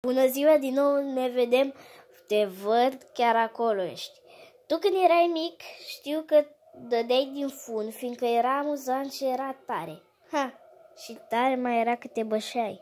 Bună ziua, din nou ne vedem, te văd, chiar acolo ești. Tu când erai mic, știu că dădeai din fund, fiindcă era amuzant și era tare. Ha, și tare mai era că te bășeai.